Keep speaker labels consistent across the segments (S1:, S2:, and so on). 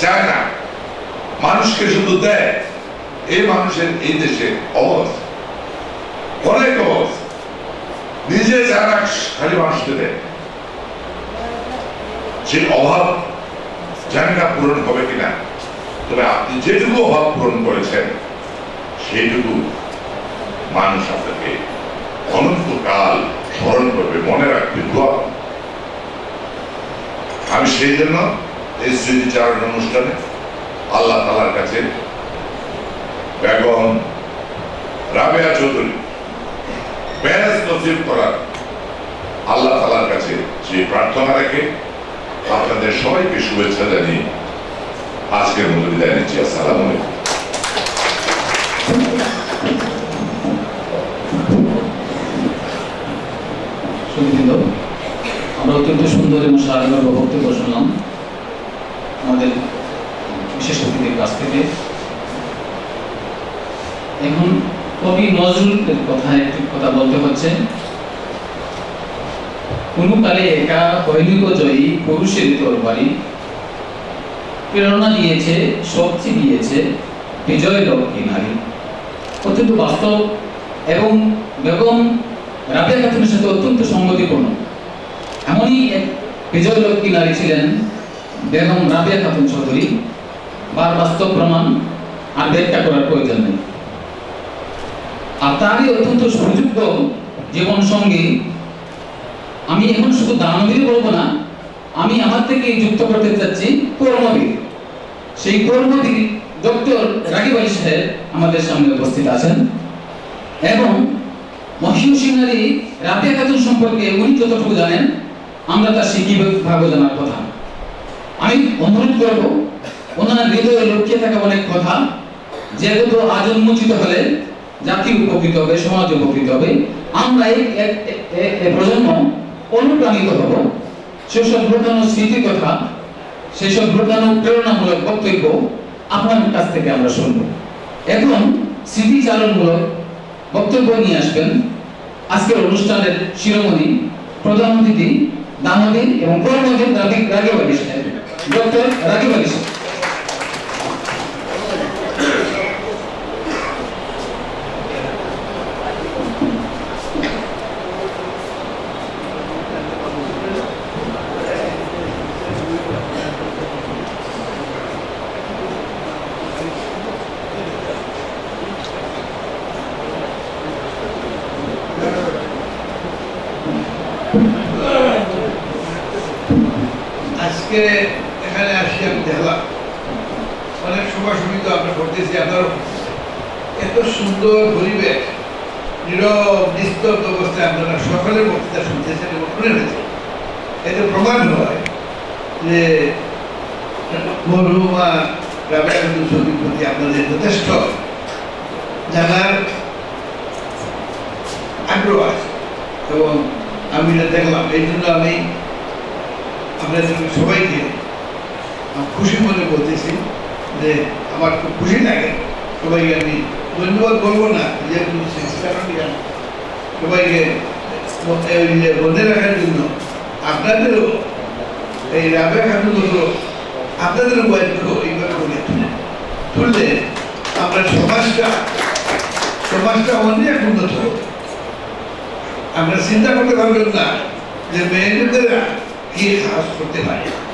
S1: চায় না। মানুষকে শুধু দেয় এই মানুষের, এই দেশে অবস্থা। অনেক অবস্থা। নিজে না, খালি মানুষকে দেয়। যে অভাব জানি না পূরণ হবে কিনা। তবে আপনি যেটুকু অভাব পূরণ করেছেন, সেইটুকু মানুষ আপনাকে অনন্তকাল স্মরণ করবে। মনে রাখবে, দোয়া আমি সেই জন্য এই স্মৃতিচারণ অনুষ্ঠানে আল্লাহ তালার কাছে বেগম রাবেয়া চৌধুরী ব্যাস নসিব করার আল্লাহ তালার কাছে যে প্রার্থনা রেখে, আপনাদের সবাইকে শুভেচ্ছা জানিয়ে আজকের মতো বিদায় নিচ্ছি। আসসালামু আলাইকুম।
S2: আমরা অত্যন্ত সুন্দর এবং সারাগার বক্তব্য শুনলাম। আমাদের বিশেষ অতিথির কাছ থেকে। এখন কবি নজরুলের কথা একটি কথা বলতে হচ্ছে কোনো কালে একা হৈনিক জয়ী পুরুষের তরবারি। প্রেরণা দিয়েছে, শক্তি দিয়েছে, বিজয় লক্ষ্মী নারী। অত্যন্ত বাস্তব এবং বেগম রাবিয়া খাতুনের সাথে অত্যন্ত সংগতিপূর্ণ এমনই এক বিজয় লক্ষ্মী নারী ছিলেন বেগম রাবিয়া খাতুন চৌধুরী, বার বাস্তব প্রমাণ আর ব্যাখ্যা করার প্রয়োজন নেই। আর তারই অত্যন্ত সুযোগ্য জীবন সঙ্গী, আমি এখন শুধু দানবীর বলব না, আমি আমার থেকে যুক্ত করতে চাচ্ছি কর্মবীর সেই কর্মবীর ডক্টর রাগিব আলী সাহেব আমাদের সামনে উপস্থিত আছেন এবং মহিম নারী রাবিয়া খাতুন সম্পর্কে উনি যতটুকু জানেন, আমরা তার শিক্ষি ভাগ জানার কথা। আমি অনুরোধ করব, ওনার হৃদয়ে লুকিয়ে থাকা অনেক কথা যেগুলো আজ উন্মোচিত হলে জাতি উপকৃত হবে, সমাজ উপকৃত হবে, আমরা এই প্রজন্ম অনুপ্রাণিত হব। সেসব ঘটানো স্মৃতির কথা, সেসব ঘটানো প্রেরণামূলক বক্তব্য আপনার কাছ থেকে আমরা শুনব। এখন স্মৃতিচারণমূলক বক্তব্য নিয়ে আসবেন। আজকের অনুষ্ঠানের শিরোমণি প্রধান অতিথি দানবীর এবং কর্মধীর রাগিব রাগিব আলী সাহেব ডক্টর রাগিব আলী সাহেব
S3: আজকে এখানে অনেক সময় সুবিধা আমরা করতেছি আপনার এত সুন্দর পরিবেশ নীরব, নিস্তব্ধ অবস্থায় আপনারা সকলের বক্তৃতা শুনতেছেন এবং শুনে রয়েছেন এতে প্রমাণ হয় যে মরহুমা রাবেয়া ছবির প্রতি আপনাদের যথেষ্ট জানার আগ্রহ আছে। এবং আমি এটা দেখলাম, এই জন্য আমি আপনাদের সবাইকে খুশি মনে বলতেছি যে আমার খুব খুশি লাগে সবাইকে আমি ধন্যবাদ বলব না যেহেতু কারণই সবাইকে যে বন্ধে রাখার জন্য আপনাদেরও এই রাবে খাতুন আপনাদেরও বয়স্ক এইভাবে করে তুলে, তুললে আমরা সমাজটা সমাজটা অনেক উন্নত হবে। আমরা চিন্তা করতে পারবেন না যে মেয়েদেরা কি সাহস করতে পারে।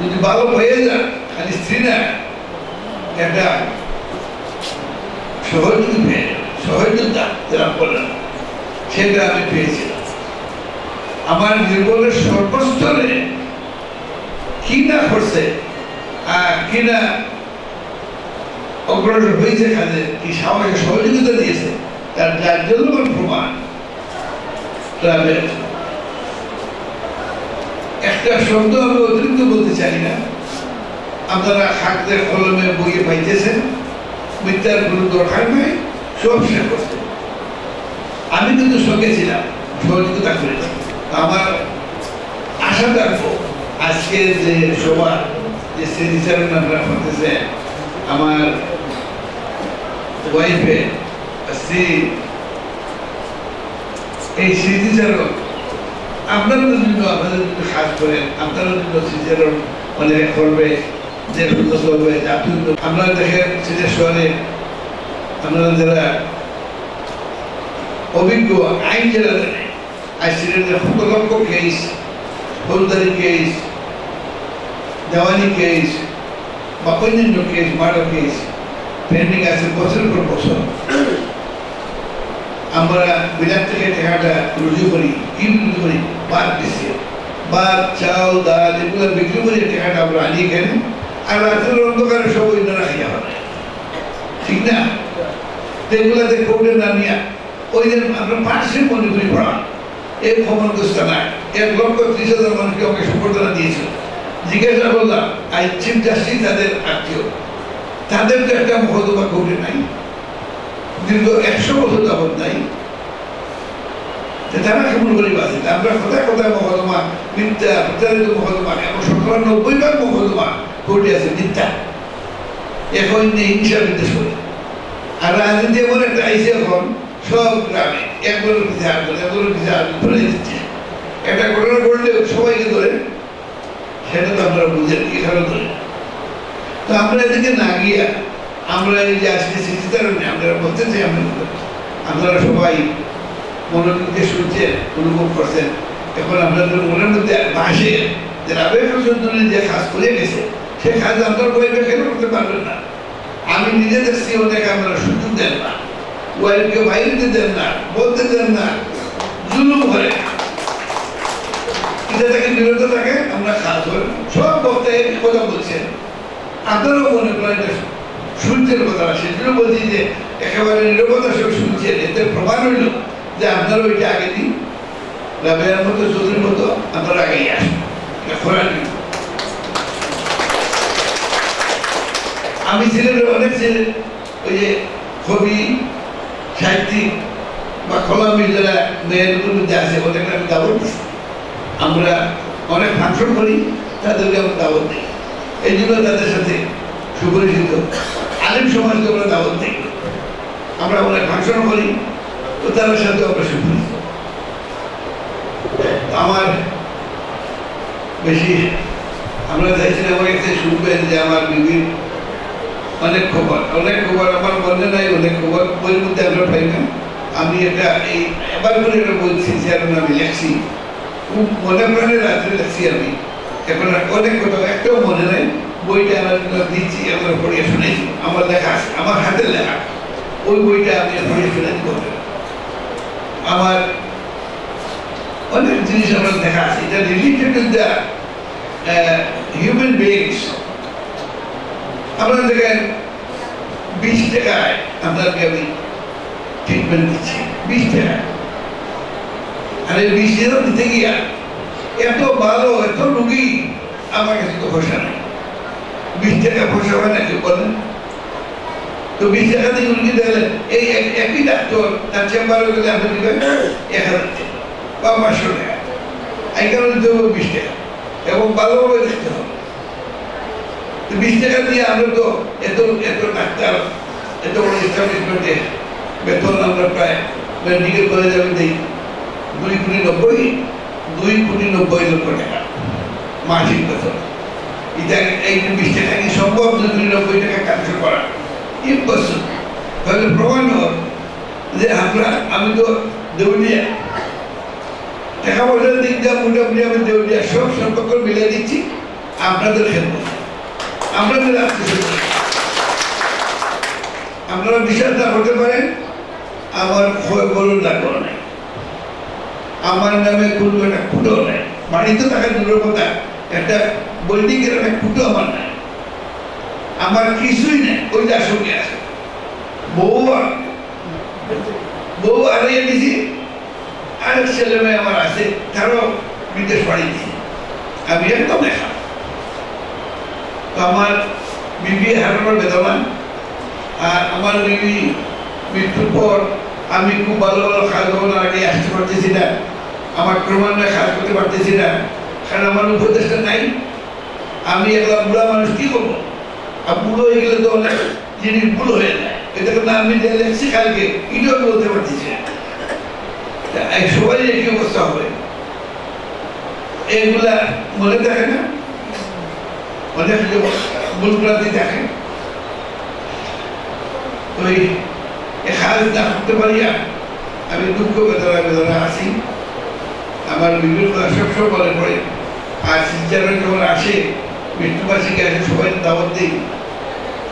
S3: যদি ভালো হয়ে যান খালি স্ত্রী না একটা সহযোগী সহযোগিতা যারা সেটা আমি পেয়েছিলাম আমার জীবনের সর্বস্তরে কি না করছে আর কি না অগ্রসর হয়েছে কাজে, কি সামাজিক সহযোগিতা দিয়েছে, তার যার জন্য প্রমাণ। ট্রাভেল একটা শব্দ আমি অতিরিক্ত বলতে চাই না। আপনারা হাতের কলমে বইয়ে পাইতেছেন, মিথ্যার কোনো দরকার নাই, সব শেষ করছে আমি কিন্তু সঙ্গে ছিলাম, সহযোগিতা করেছি। আমার আশা থাকব আজকের যে সভা যে স্মৃতিচারণ আপনারা করতেছে, আমার ওয়াইফে স্ত্রী এই স্মৃতিচারণ আপনাদের জন্য আপনাদের জন্য কাজ করেন আপনাদের জন্য স্মৃতিচারণ অনেক করবে হবে জাতি উন্নত আপনারা দেখেন সিলেট শহরে আপনারা যারা অভিজ্ঞ, আইন যারা জানে, আজ সিলেটের কত লক্ষ কেস ফৌজদারি কেস দেওয়ানি কেস বা অন্যান্য কেস মার্ডার কেস পেন্ডিং আছে বছর পর বছর। আমরা বিলাত থেকে টাকাটা রুজু করি, কি রুজু করি? বাদ বেশি ভাত চাল, ডাল, এগুলো বিক্রি করে টাকাটা আমরা আনি কেন আর রাতের অন্ধকারে সব না খাইয়া হবে ঠিক না? এগুলাতে কোর্টে না নিয়ে ওই দিন আমরা পার্শ্বে মনে করি পড়া এর ক্ষমতাগ্রস্ত নাই। এক লক্ষ ত্রিশ হাজার মানুষকে আমাকে সম্বর্ধনা দিয়েছিল জিজ্ঞাসা করলাম, আই চিফ জাস্টিস, তাদের আত্মীয়? তাদের তো একটা মহদমা কোর্টে নাই। দীর্ঘ একশো বছর যাবৎ নাই। তারা কেমন গরিব আছে? আমরা কোথায় কোথায় মহদমা মিথ্যা প্রচারিত মহদমা এবং শতকরা নব্বই ভাগ মহদমা কোর্টে আছে মিথ্যা এখন হিংসা বিদ্বেষ করে। আর রাজনীতি এমন একটা আইসে এখন, সব গ্রামে। একজনের পিছিয়ে আরেকজন একজনের পিছিয়ে আরেকজন ধরে দিচ্ছে একটা ঘটনা ঘটলে সবাইকে ধরে, সেটা তো আমরা বুঝেন এখানে ধরে। তো আমরা এদিকে না গিয়া, আমরা এই যে আজকে সিদ্ধিতারণে আমরা বলতে চাই, আমরা আপনারা সবাই মনোযোগ দিয়ে শুনছেন অনুভব করছেন। এখন আপনাদের মনের মধ্যে ভাসে যে রাবের চৌধুরী যে কাজ করে গেছে, সে কাজ আপনার বই কেন করতে পারবেন না? আমি নিজে দেখছি অনেক আপনারা সুযোগ দেন না। ওয়াইফকে বাইরে দেন না, বলতে দেন না। জুলুম করে এটা থেকে বিরত থাকে, আমরা কাজ করি। সব বক্তা কথা বলছেন। আপনারাও মনে করেন এটা শুনছেন কথা, সেজন্য বলছি যে একেবারে নিরবতা সব শুনছেন, এতে প্রমাণ হইল। যে আপনারা ওইটা আগে দিন। রাবেয়ার মতো চৌধুরীর মতো আপনারা আগেই আসেন। আমি ছিলেন অনেক ছিলেন ওই যে কবি সাহিত্যিক বা খোলামি যারা মেয়ের মধ্যে আছে, ওদেরকে আমি দাবত আমরা অনেক ফাংশন করি, তাদেরকে আমরা দাবত দিই। এই জন্য তাদের সাথে সুপরিচিত। আলিম সমাজকে আমরা দাবত দিই। আমরা অনেক ফাংশন করি। তো তাদের সাথে আমরা সুপরিচিত আমার বেশি আমরা চাইছি আমার শুনবেন যে আমার বিবির অনেক খবর। অনেক খবর আমার মনে নাই, অনেক খবর। বইয়ের মধ্যে আমরা পাই আমি এটা এই, এবার করে এটা বলছি যে আমি লেখছি। খুব মনে প্রাণে রাত্রে লেখছি আমি। এখন অনেক কথা একটাও মনে নাই। বইটা আমার দিচ্ছি, আমরা পড়িয়ে শুনেছি আমার লেখা আমার হাতের লেখা। ওই বইটা আমি পড়িয়ে শুনেছি আমার অনেক জিনিস আমার দেখা আছে। এটা related with the human beings আপনারা দেখেন বিশ টাকায় আপনাকে আমি ট্রিটমেন্ট দিচ্ছি। বিশ টাকায়। আর এই বিশ টাকা দিতে গিয়া এত ভালো, এত রুগী আমার কাছে তো পয়সা নেই। বিশ টাকা পয়সা হয় নাকি বলেন তো বিশ টাকা দিয়ে রুগী দেখলেন এই একই ডাক্তার, তার চেম্বারে গেলে আপনি দিবেন এক হাজার টাকা, বা পাঁচশো টাকা। কারণে দিতে বিশ টাকা। এবং ভালোভাবে দেখতে হবে। তো বিশ টাকা দিয়ে আমরা তো এত এত ডাক্তার, এত বড় এস্টাবলিশমেন্টে বেতন আমরা প্রায় মেডিকেল কলেজে আমি দিই। দুই কোটি নব্বই, দুই কোটি নব্বই লক্ষ টাকা মাসিক বেতন। এটা এই বিশ টাকা কি সম্ভব? দুই কোটি নব্বই টাকা কালেকশন করা। ইম্পসিবল তাহলে প্রমাণ হল যে আমরা, আমি তো দেউলিয়া। টাকা পয়সার দিক দিয়ে মোটামুটি আমি দেউলিয়া। সব সম্পর্ক মিলে দিচ্ছি আপনাদের ক্ষেত্রে। আপনাদের আপনারা বিশ্বাস না করতে পারেন, আমার ক্ষয় বলুন না লাগল নাই। আমার নামে কোনো একটা খুঁটো নাই। বাড়িতে থাকা দূরের কথা, একটা এর একটা খুঁটো আমার নাই। আমার কিছুই নেই, ওই যার সঙ্গে আছে। বউ বউ হারিয়ে দিছি আরেক ছেলে মেয়ে আমার আছে, তারও বিদেশ বাড়ি দিছি। আমি একদম একা। তো আমার বিবি হারানোর বেদনা, আর আমার বিবি মৃত্যুর পর আমি খুব ভালো ভালো কাজ করার আগে আসতে পারতেছি না। আমার ক্রমান্বয়ে কাজ করতে পারতেছি না, কারণ আমার উপদেশটা নাই। আমি একলা বুড়া মানুষ কি করব? আর বুড়ো হয়ে গেলে তো অনেক জিনিস ভুল হয়ে যায়। আমি একই অবস্থা হবে। এগুলা মনে থাকে না? অনেক দেখেন তো এই না করতে পারিয়া আমি দুঃখ বেদনা বেদনা আছি। আমার বিভিন্ন সবসময় মনে পড়ে, আর যখন আসে মৃত্যুবাসীকে আসে সবাই দাওয়াত দিই।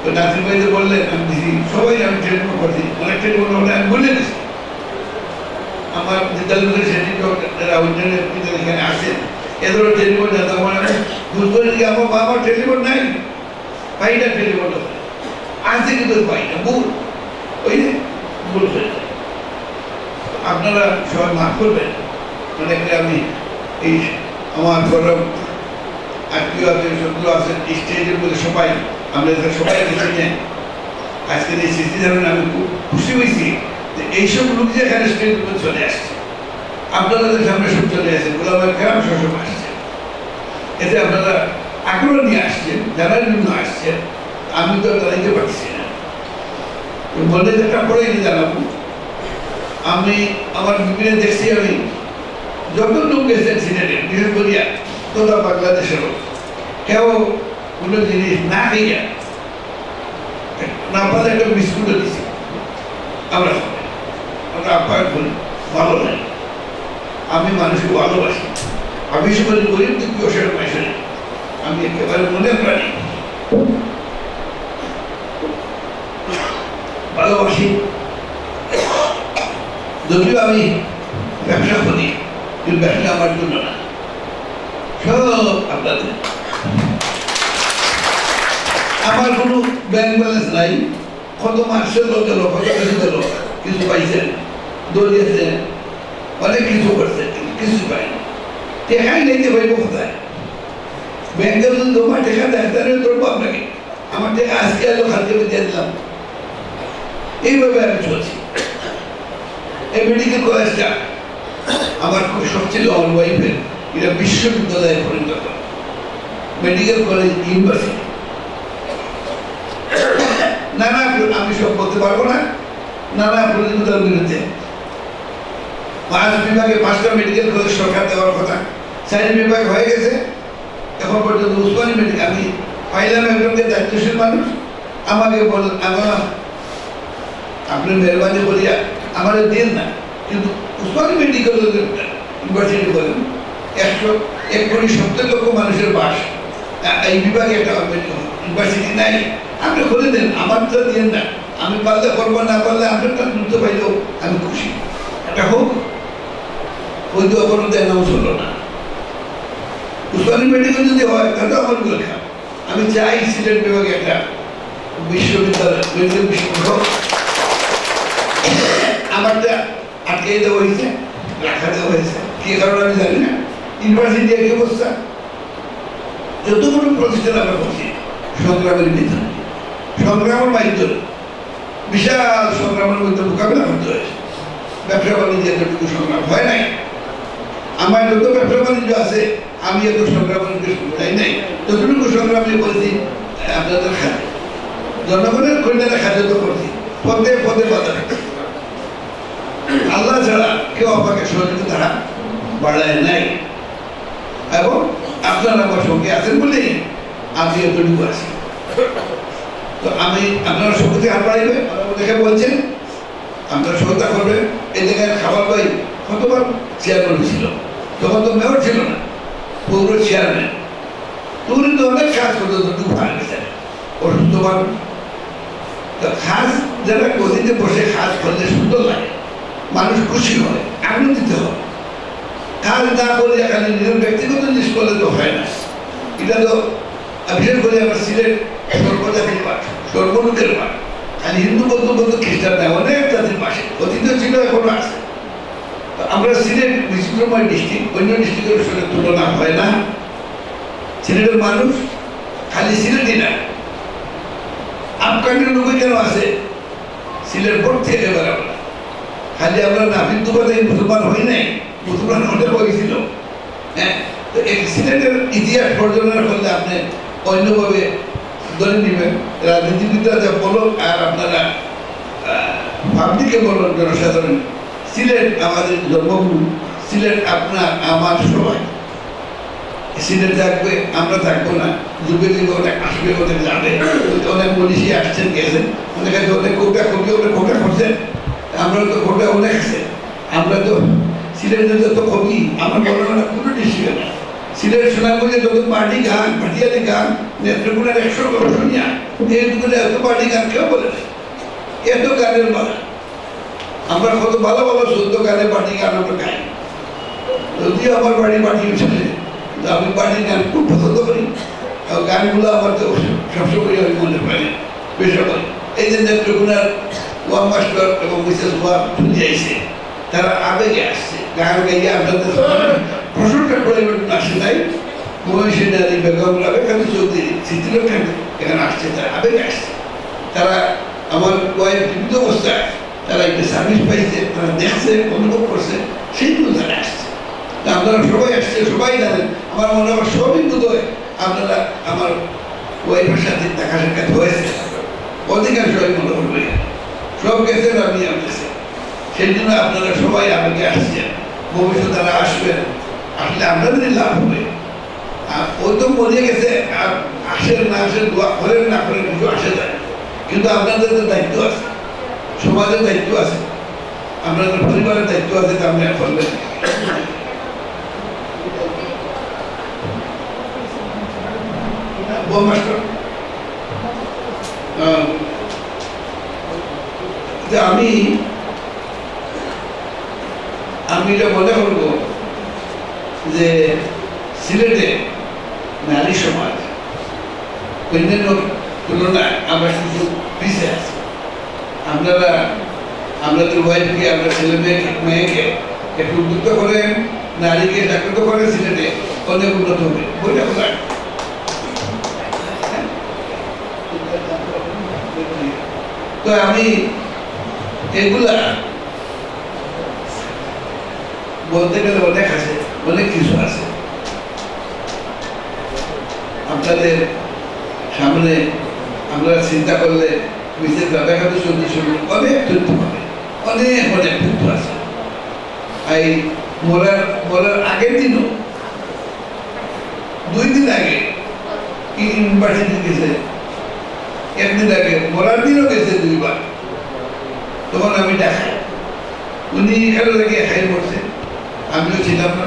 S3: তো নাসির ভাই বললেন, আমি দিদি সবাই আমি টেলিফোন করছি অনেক টেলিফোন হলে আমি বলে দিচ্ছি আমার বিদ্যালয়ের সেটিরা অন্যান্য পিতা এখানে আসেন টেলিফোন যাতে আমার পারি আমার বাবা টেলিফোন নাই। না টেলিফোন আছে কিন্তু পাই না ভুল। ওই যে ভুল আপনারা সবাই মাফ করবেন। মনে আমি এই আমার গরম আত্মীয় আছে শত্রু আছেন স্টেজের মধ্যে সবাই, আমরা সবাই চিনে আজকের এই স্মৃতি ধারণে আমি খুব খুশি হয়েছি যে এইসব লোক যে এখানে স্টেজের মধ্যে চলে আসছে। আপনাদের সামনে সব চলে আসছে গোলামের গ্রাম সব আসছে। এতে আপনারা আগ্রহ নিয়ে আসছেন জানার জন্য আসছেন, আমি তো জানাইতে পারছি না। তো বললে যে একটা পরে জানাব। আমি আমার বিভিন্ন দেখছি আমি যত লোক সিলেটে বিশেষ করিয়া তোরা বাংলাদেশেরও কেউ কোনো জিনিস না খাইয়া না পালে একটা বিস্কুটও দিছি। আমরা আমরা আপ্যায়ন করি ভালো লাগে আমি মানুষকে ভালোবাসি। আমি সবাই গরিব দুঃখী অসহায় পয়সা নেই। আমি একেবারে মনে প্রাণী। ভালোবাসি। যদিও আমি ব্যবসা করি, কিন্তু ব্যবসা আমার জন্য না। সব আপনাদের আমার কোনো ব্যাংক ব্যালেন্স নাই। কত লোক গেল কত কিছু গেল কিছু পাইছেন দৌড়িয়েছেন অনেক কিছু করছে কিছু পাইনি টেকাই নিতে পাইব কোথায়। ব্যাংকের যদি তোমার টেকা তাহলে ধরবো আপনাকে। আমার টেকা আজকে এলো খাদ্য দিয়ে দিলাম। এইভাবে আমি চলছি। এই মেডিকেল কলেজটা আমার খুব শখ ছিল, আমার ওয়াইফের এটা বিশ্ববিদ্যালয়ে পরিণত মেডিকেল কলেজ ইউনিভার্সিটি নানা আমি সব বলতে পারব না। নানা প্রতিযোগিতার বিরুদ্ধে পাঁচ বিভাগে পাঁচটা মেডিকেল কলেজ সরকার দেওয়ার কথা। চারি বিভাগ হয়ে গেছে। এখন পর্যন্ত উসমানী মেডিকেল আমি পাইলাম একজনকে দায়িত্বশীল মানুষ। আমাকে বল আমার আপনি মেহরবানি বলিয়া আমার দিন না। কিন্তু উসমানী মেডিকেল ইউনিভার্সিটি বলেন। একশো এক কোটি সত্তর লক্ষ মানুষের বাস। এই বিভাগে একটা ইউনিভার্সিটি নাই। আপনি করে দেন, আমার তো দিন না। আমি পারলে করব, না পারলে আপনারটা দ্রুত পাইলেও আমি খুশি। এটা হোক, ওই তো অবরোধ অ্যানাউন্স হলো না। উসমানী মেডিকেল যদি হয়, তাহলে আমার লেখা আমি চাই সিলেট বিভাগে একটা বিশ্ববিদ্যালয়, মেডিকেল বিশ্ববিদ্যালয় আমারটা আটকে দেওয়া হয়েছে, রাখা দেওয়া হয়েছে। কি কারণে আমি জানি না। ইউনিভার্সিটি একই অবস্থা। যতগুলো প্রতিষ্ঠান আমরা করছি, সংগ্রামের ভিতরে সংগ্রামের মাধ্যমে বিশাল সংগ্রামের মধ্যে মোকাবিলা করতে হয়েছে। ব্যবসা বাণিজ্যের যতটুকু সংগ্রাম হয় নাই। আমার যত ব্যবসা বাণিজ্য আছে, আমি এত সংগ্রাম বাণিজ্য যাই নাই। যতটুকু সংগ্রাম আমি করেছি আপনাদের খাদ্য জনগণের কন্যারা খাদ্য তো করছি। পদে পদে বাধা আল্লাহ ছাড়া কেউ আমাকে সহযোগিতা বাড়ায় নাই। এবং আপনারা আমার সঙ্গে আছেন বলে আমি এতটুকু আছি। তো আমি আপনারা সঙ্গে হাত বাড়াইবে দেখে বলছেন, আপনারা সহায়তা করবেন। এই জায়গায় খাবার পাই কতবার চেয়ারম্যান ছিল, তখন তো মেয়র ছিল না, পৌর চেয়ারম্যান তো উনি তো অনেক কাজ করতো যতটুকু ভালো অসুস্থ মানুষ তো খাস যারা গদিতে বসে কাজ করলে সুন্দর লাগে, মানুষ খুশি হয়, আনন্দিত হয়। কাজ না করে খালি নিজের ব্যক্তিগত জিনিস করলে তো হয় না। এটা তো বিশেষ করে আমার সিলেট সর্বজাতির পাঠ সর্বলোকের পাঠ খালি হিন্দু বন্ধু বৌদ্ধ, খ্রিস্টান নাই অনেক জাতির পাশে অতীত ছিল, এখনও আছে। আমরা সিলেট বিচিত্রময় ডিস্ট্রিক্ট অন্য ডিস্ট্রিক্টের সঙ্গে তুলনা হয় না। সিলেটের মানুষ খালি সিলেটই না। আফগানের লোক কেন আছে? সিলেট ভর্তি একেবারে আমরা খালি আমরা নাফিক দুবারে মুসলমান হই নাই। মুসলমান অনেক হয়েছিল হ্যাঁ? তো সিলেটের ইতিহাস পর্যটন করলে আপনি অন্যভাবে ধরে নেবেন, রাজনীতিবিদরা যা বলুন আর আপনারা পাবলিকে বলুন, জনসাধারণ, সিলেট আমাদের জন্মভূমি, সিলেট আপনার, আমার সবাই। সিলেট থাকবে, আমরা থাকব না, যুগে যুগে অনেক আসবে, অনেক যাবে, অনেক মনীষী আসছেন, গেছেন, অনেক অনেক কোটা কবি অনেক কোটা করছেন আমরা তো কোটা অনেক আমরা তো সিলেটের যত কবি আমার মনে হয় না কোনো ডিস্ট্রিক্টে না সিলেট সোনারগঞ্জে যত পার্টি গান পাটিয়ালি গান নেত্রকোনার একশো শুনিয়া এই দুটো এত পার্টি গান কেউ বলে এত গানের মালা। আমরা কত ভালো ভালো শুদ্ধ গানে পার্টি গান আমরা গাই। যদিও আমার বাড়ি পার্টি উঠেছে, কিন্তু আমি পার্টির গান খুব পছন্দ করি। গানগুলো আমার তো সবসময় আমি মনে পাই বেশ করি এই যে নেত্রকোনার ওয়াম মাস্টার এবং মিসেস ওয়াম চলে আইসে তারা আবেগে আসছে। গান গাইয়ে আপনাদের প্রশ্নটা করে আসে নাই? মহিষী নারী বেগম রাবেখানি চৌধুরী স্মৃতিরক্ষা এখানে আসছে, তারা আবেগে আসছে। তারা আমার ওয়াইফ জীবিত অবস্থায়, তারা একটা সার্ভিস পাইছে, তারা দেখছে, অনুভব করছে, সেইগুলো তারা আসছে। তা আপনারা সবাই আসছে, সবাই জানেন, আমার মনে হয় সবই বোধ হয় আপনারা আমার ওয়াইফের সাথে দেখা সাক্ষাৎ হয়েছে। অধিকাংশ আমি মনে করব সব গেছেন আমি আসতেছি সেই জন্য আপনারা সবাই আমাকে আসছেন। ভবিষ্যতে তারা আসবেন আসলে আপনাদেরই লাভ হবে আর ও তো মরে গেছে, আর আসেন না আসেন, দোয়া করেন না করেন, কিছু আসে যায়। কিন্তু আপনাদের তো দায়িত্ব আছে। সমাজের দায়িত্ব আছে। আপনাদের পরিবারের দায়িত্ব আছে, তা আপনি করবেন আমি আমি এটা মনে করব যে সিলেটে নারী সমাজ অন্যান্য তুলনায় আমরা কিন্তু পিছিয়ে আছি। আপনারা আপনাদের ওয়াইফকে আপনার ছেলে মেয়েকে মেয়েকে একটু উদ্যুক্ত করেন, নারীকে জাগ্রত করেন সিলেটে, অনেক উন্নত হবে। বলার তো আমি এগুলা বলতে গেলে অনেক আছে, অনেক কিছু আছে। আপনাদের সামনে আমরা চিন্তা করলে মিসেস রাধাকান্ত চন্দ্র শুরু অনেক তথ্য পাবে, অনেক অনেক তথ্য আছে। এই মরার মরার আগের দিনও, দুই দিন আগে ইউনিভার্সিটি গেছে? একদিন আগে, মরার দিনও গেছে দুইবার। তখন আমি দেখাই। উনি এখানে হাই করছে আমিও ছিলাম না।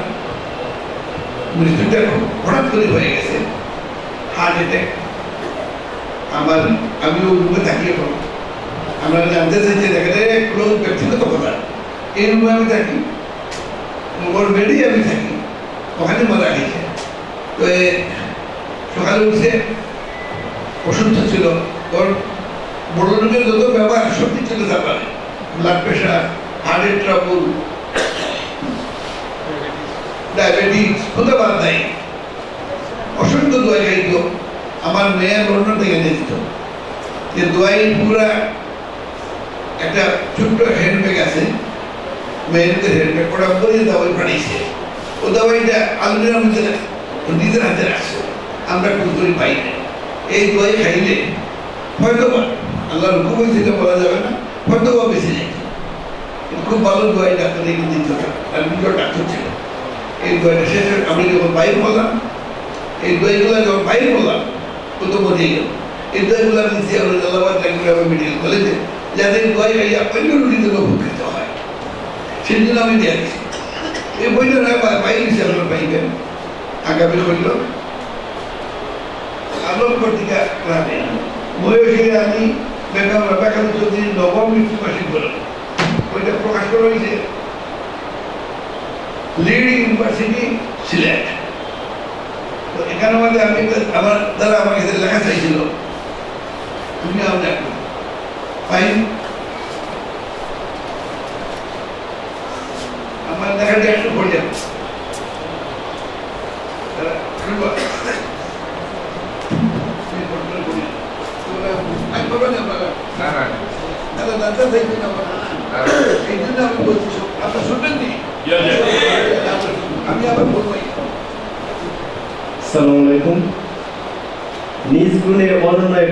S3: মৃত্যুটা হঠাৎ করে হয়ে গেছে। হার্ট অ্যাটাক আমার, আমিও রুমে তাকিয়ে পড়ো আমরা জানতে চাইছি দেখা যায় ক্লোজ ব্যক্তিগত কথা এই রুমে আমি থাকি। ওর বেডেই আমি থাকি। ওখানে মারা গেছে। তো সকালে উঠছে অসুস্থ ছিল। ওর বড় লোকের যত ব্যবহার, সব দিক তারপরে ব্লাড প্রেশার হার্টের ট্রাবল ডায়াবেটিস হতে পারে নাই। অসংখ্য দোয়া খাইতো আমার মেয়ের বর্ণনা থেকে দিত। যে দোয়াই পুরা একটা ছোট্ট হ্যান্ডব্যাগ আছে মেয়েদের হ্যান্ডব্যাগ ওটা বলিয়ে দাওয়াই পাঠিয়েছে ও দাওয়াইটা আলমিরার মধ্যে নিজের হাতে রাখছে, আমরা কুকুরি পাই না। এই দোয়াই খাইলে হয়তো বা আল্লাহর হুকুম হয়েছে বলা যাবে না হয়তো বা বেশি যায় খুব ভালো দোয়াই ডাক্তার এগিয়ে দিত ডাক্তার ছিল। এই দোয়াইটা শেষ আমি যখন বাইর করলাম এই দোয়াইগুলো যখন বাইর ও তো মরে গেল। এই দোয়াইগুলো আমি জালাবাদ লাগবে মেডিকেল কলেজে যাতে দোয়াই খাইয়া অন্য রুগীদের উপকৃত হয়। সেই আমি দিয়ে এই বইটা পাই দিচ্ছি আপনার পাইবেন আগামী হইল আলোর পত্রিকা গ্রামে ময়ূরী আমি বেগম রাবাকান্ত চৌধুরী নবম মৃত্যুবার্ষিক করলাম ওইটা প্রকাশ করা হয়েছে। লিড ইউনিভার্সিটি সিলেট তো এখানে মধ্যে আমি আমার দ্বারা আমার কাছে লেখা চাইছিল তুমি আমরা ফাইন আমার লেখাটা একটু পড়ে না আপনারা দাদা দাদা দেখবেন আপনারা এই জন্য আমি বলছি আপনার শুনবেন নি আমি আবার বলব
S4: সালাম আলাইকুম। নিজ গুণে অনন্য এক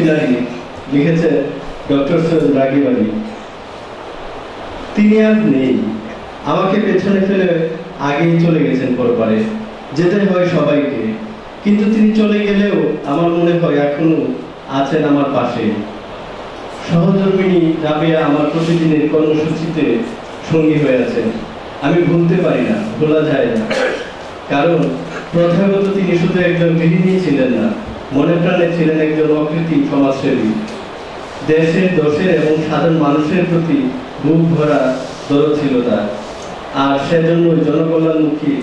S4: নারী লিখেছে ডক্টর সৈয়দ রাগিব আলী। তিনি আজ নেই। আমাকে পেছনে ফেলে আগেই চলে গেছেন পরপারে। যেতে হয় সবাইকে। কিন্তু তিনি চলে গেলেও আমার মনে হয় এখনও আছেন আমার পাশে। সহধর্মিনী আমার প্রতিদিনের কর্মসূচিতে সঙ্গী হয়ে আছেন। আমি ভুলতে পারি না, ভোলা যায় না। কারণ প্রথাগত তিনি শুধু একজন গৃহিণী ছিলেন না, মনে প্রাণে ছিলেন একজন অকৃতি সমাজসেবী। দেশের, দোষের এবং সাধারণ মানুষের প্রতি বুক ভরা দরদ ছিল তার। আর সেজন্য জনকল্যাণমুখী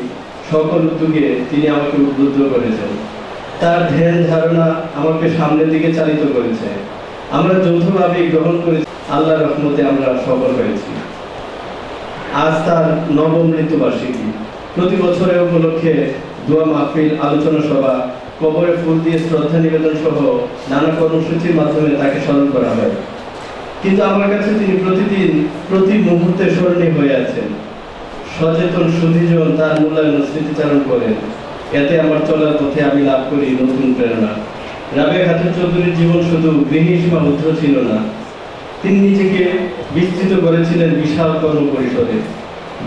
S4: সকল উদ্যোগে তিনি আমাকে উদ্বুদ্ধ করেছেন। তার ধ্যান ধারণা আমাকে সামনের দিকে চালিত করেছে। আমরা যৌথভাবে গ্রহণ করেছি। আল্লাহ রহমতে আমরা সফল হয়েছি। আজ তার নবম মৃত্যুবার্ষিকী। প্রতি বছরে উপলক্ষে দোয়া মাহফিল, আলোচনা সভা, কবরে ফুল দিয়ে শ্রদ্ধা নিবেদন সহ নানা কর্মসূচির মাধ্যমে তাকে স্মরণ করা হয়। কিন্তু আমার কাছে তিনি প্রতিদিন, প্রতি মুহূর্তে স্মরণীয় হয়ে আছেন। সচেতন সুধীজন তার মূল্যায়ন স্মৃতিচারণ করেন। এতে আমার চলার পথে আমি লাভ করি নতুন প্রেরণা। রাবেয়া খাতুন চৌধুরীর জীবন শুধু গৃহী সীমাবদ্ধ ছিল না তিনি নিজেকে বিস্তৃত করেছিলেন বিশাল কর্ম পরিসরে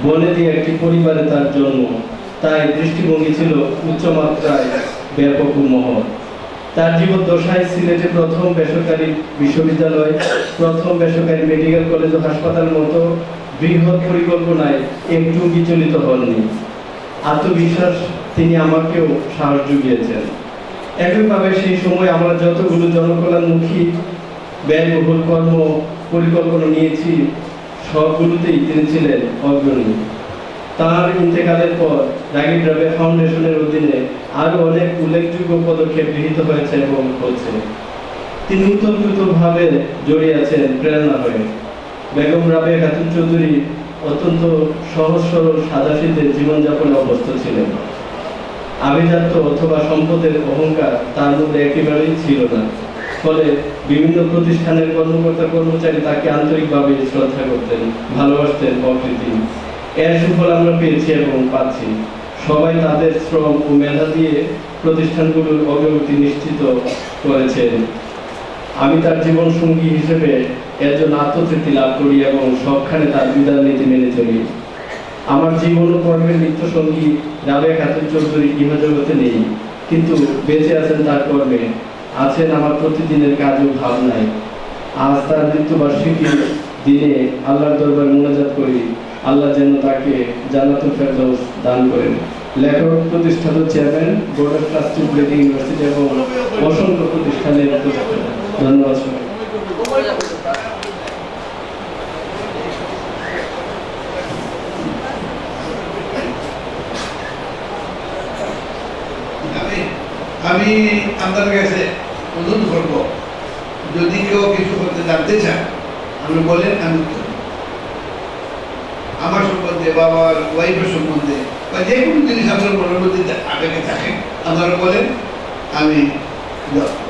S4: বনে দিয়ে একটি পরিবারে তার জন্ম। তাই দৃষ্টিভঙ্গি ছিল উচ্চমাত্রায় ব্যাপক মহৎ। তার জীবন দশায় সিলেটে প্রথম বেসরকারি বিশ্ববিদ্যালয়, প্রথম বেসরকারি মেডিকেল কলেজ ও হাসপাতালের মতো বৃহৎ পরিকল্পনায় একটু বিচলিত হননি। আত্মবিশ্বাস তিনি আমাকেও সাহস জুগিয়েছেন। একইভাবে সেই সময় আমরা যতগুলো জনকল্যাণমুখী ব্যয়বহুল কর্ম পরিকল্পনা নিয়েছি, সবগুলোতেই তিনি ছিলেন অগ্রণী। তার ইন্তেকালের পর রাগিব রাবে ফাউন্ডেশনের অধীনে আরও অনেক উল্লেখযোগ্য পদক্ষেপ গৃহীত হয়েছে এবং হচ্ছে। তিনি উত্তরভাবে জড়িয়ে আছেন প্রেরণা হয়ে। বেগম রাবে খাতুন চৌধুরী অত্যন্ত সহজ সরল সাদাসিধে জীবনযাপনে অভ্যস্ত ছিলেন। আভিজাত্য অথবা সম্পদের অহংকার তার মধ্যে একেবারেই ছিল না। ফলে বিভিন্ন প্রতিষ্ঠানের কর্মকর্তা কর্মচারী তাকে আন্তরিকভাবে শ্রদ্ধা করতেন, ভালোবাসতেন অকৃতি এর সুফল আমরা পেয়েছি এবং পাচ্ছি। সবাই তাদের শ্রম ও মেধা দিয়ে প্রতিষ্ঠানগুলোর অগ্রগতি নিশ্চিত করেছেন। আমি তার জীবন সঙ্গী হিসেবে একজন আত্মতৃপ্তি লাভ করি এবং সবখানে তার বিধান নীতি মেনে চলি। আমার জীবন ও কর্মের নিত্য সঙ্গী রাবেয়া খাতুন চৌধুরী ইহজগতে নেই, কিন্তু বেঁচে আছেন তার কর্মে। আছেন আমার প্রতিদিনের কাজ ও ভাবনায় আজ তার মৃত্যুবার্ষিকী দিনে আল্লাহর দরবার মোনাজাত করি। আল্লাহ যেন তাকে জান্নাতুল ফেরদৌস দান করেন। লেখক, প্রতিষ্ঠাতা, চেয়ারম্যান, বোর্ড অফ ট্রাস্টি ব্রেডিং ইউনিভার্সিটি এবং অসংখ্য প্রতিষ্ঠানের ধন্যবাদ সবাই
S3: আমি আপনার কাছে অনুরোধ করব যদি কেউ কিছু করতে জানতে চান আপনি বলেন আমি উত্তর আমার সম্বন্ধে, বাবার ওয়াইফের সম্বন্ধে, বা যে কোনো জিনিস আপনার মনের মধ্যে আবেগে থাকে আপনারা বলেন, আমি দেব।